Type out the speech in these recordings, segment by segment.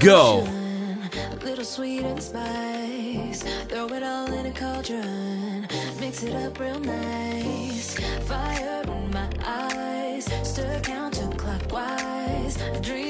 Go. Little sweet and spice. Throw it all in a cauldron. Mix it up real nice. Fire in my eyes. Stir counterclockwise. I dream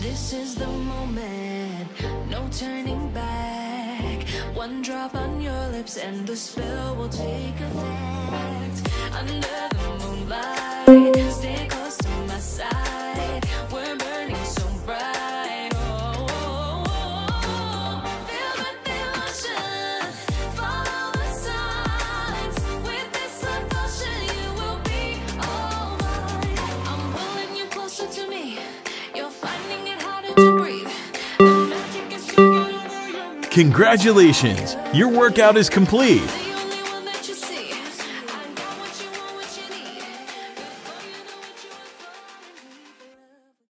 This is the moment, no turning back. One drop on your lips and the spell will take effect. Under the moonlight, stay close to my side. We're burning so bright. Oh, oh, oh. Feel the devotion, follow the signs. With this devotion, you will be all mine. I'm pulling you closer to me. Congratulations. Your workout is complete.